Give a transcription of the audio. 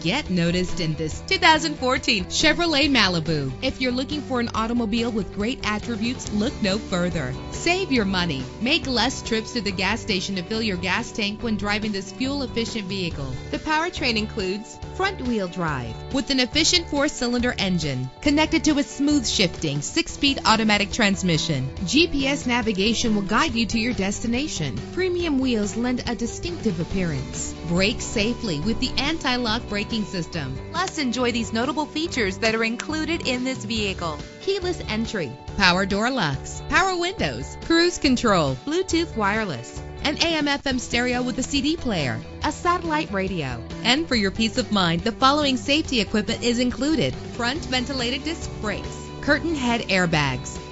Get noticed in this 2014 Chevrolet Malibu. If you're looking for an automobile with great attributes, look no further. Save your money. Make less trips to the gas station to fill your gas tank when driving this fuel efficient vehicle. The powertrain includes front wheel drive with an efficient four cylinder engine connected to a smooth shifting six speed automatic transmission. GPS navigation will guide you to your destination. Premium wheels lend a distinctive appearance. Brake safely with the anti lock braking system. Plus, enjoy these notable features that are included in this vehicle keyless entry, power door locks, power windows, cruise control, Bluetooth wireless, an AM FM stereo with a CD player, a satellite radio. And for your peace of mind, the following safety equipment is included front ventilated disc brakes, curtain head airbags,